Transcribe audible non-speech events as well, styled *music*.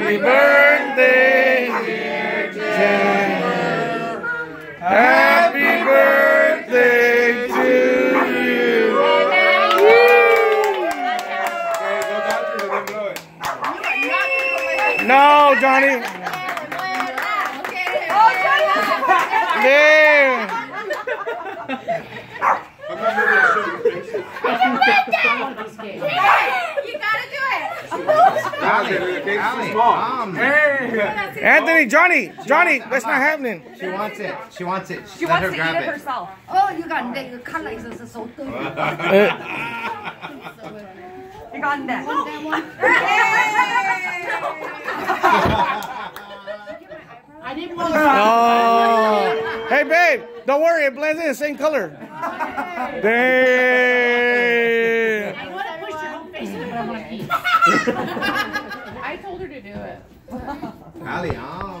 Happy birthday, dear Jen. Happy birthday to you. Okay, go down to it and blow it. No, Johnny. There. I'm not ready to show your face. You gotta do it. Okay, the cake's. Um, hey! Anthony, Johnny, Johnny, that's not happening. She wants it. She wants it. She Let wants her to eat grab it it. herself. Oh, you got that. You cut like this is so good. *laughs* You got that. *laughs* I didn't want Oh. Hey, babe, don't worry, it blends in the same color. *laughs* Damn. I want to push your own face in it, but I want to eat. I told her to do it. Ali, on.